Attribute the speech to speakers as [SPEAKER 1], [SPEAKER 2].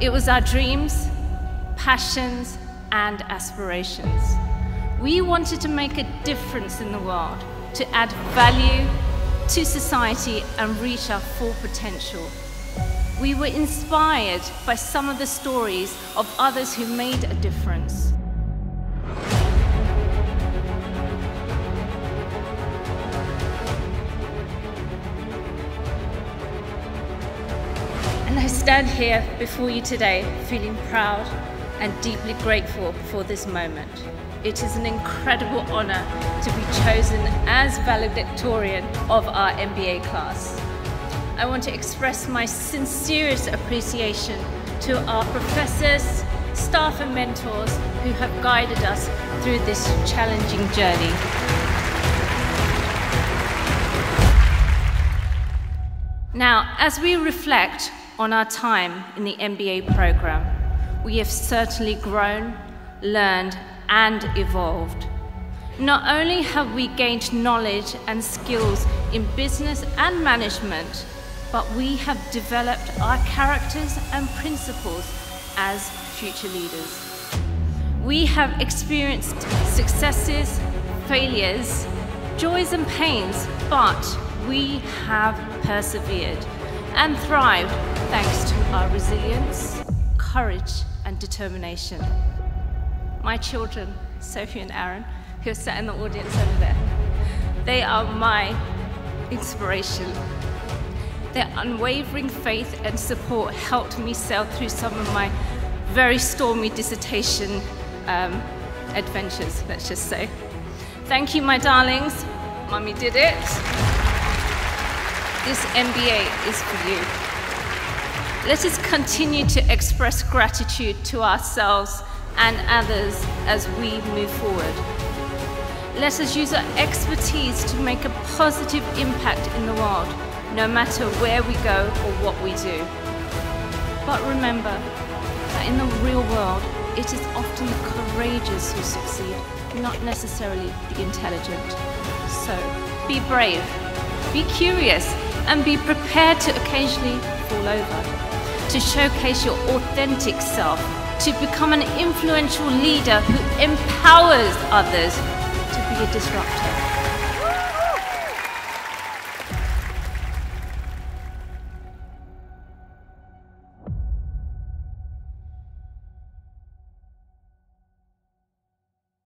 [SPEAKER 1] It was our dreams, passions, and aspirations. We wanted to make a difference in the world, to add value to society and reach our full potential. We were inspired by some of the stories of others who made a difference. And I stand here before you today feeling proud and deeply grateful for this moment. It is an incredible honour to be chosen as valedictorian of our MBA class. I want to express my sincerest appreciation to our professors, staff and mentors who have guided us through this challenging journey. Now, as we reflect on our time in the MBA program, we have certainly grown, learned, and evolved. Not only have we gained knowledge and skills in business and management, but we have developed our characters and principles as future leaders. We have experienced successes, failures, joys and pains, but we have persevered and thrive thanks to our resilience, courage and determination. My children, Sophie and Aaron, who are sat in the audience over there, they are my inspiration. Their unwavering faith and support helped me sail through some of my very stormy dissertation um, adventures, let's just say. Thank you, my darlings. Mummy did it. This MBA is for you. Let us continue to express gratitude to ourselves and others as we move forward. Let us use our expertise to make a positive impact in the world, no matter where we go or what we do. But remember that in the real world, it is often the courageous who succeed, not necessarily the intelligent. So, be brave, be curious, and be prepared to occasionally fall over, to showcase your authentic self, to become an influential leader who empowers others to be a disruptor.